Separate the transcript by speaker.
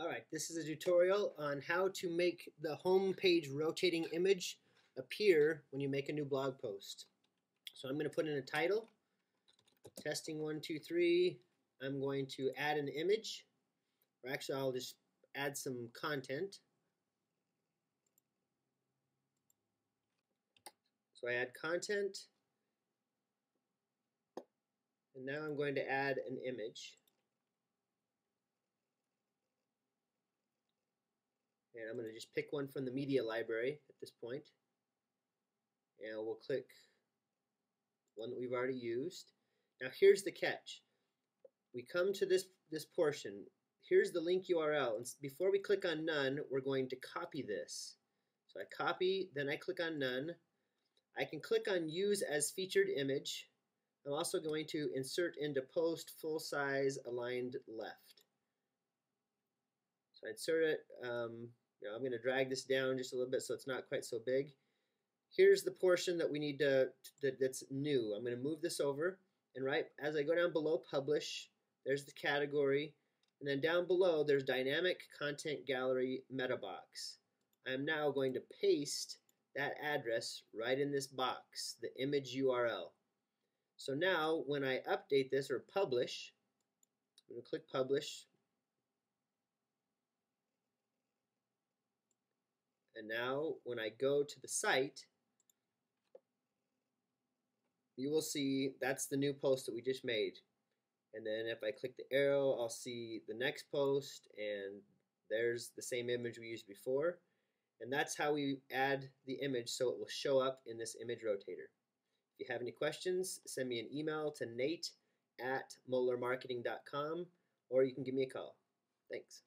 Speaker 1: Alright, this is a tutorial on how to make the home page rotating image appear when you make a new blog post. So I'm going to put in a title, testing one, two, three. I'm going to add an image, or actually I'll just add some content. So I add content, and now I'm going to add an image. And I'm going to just pick one from the media library at this point. And we'll click one that we've already used. Now here's the catch. We come to this, this portion. Here's the link URL. And before we click on none, we're going to copy this. So I copy, then I click on none. I can click on use as featured image. I'm also going to insert into post full size aligned left. So I insert it, um, I'm going to drag this down just a little bit so it's not quite so big. Here's the portion that we need to, that, that's new. I'm going to move this over and right as I go down below publish, there's the category and then down below there's dynamic content gallery meta box. I'm now going to paste that address right in this box, the image URL. So now when I update this or publish, I'm going to click publish, And now when I go to the site, you will see that's the new post that we just made. And then if I click the arrow, I'll see the next post and there's the same image we used before. And that's how we add the image so it will show up in this image rotator. If you have any questions, send me an email to nate at mollermarketing.com or you can give me a call. Thanks.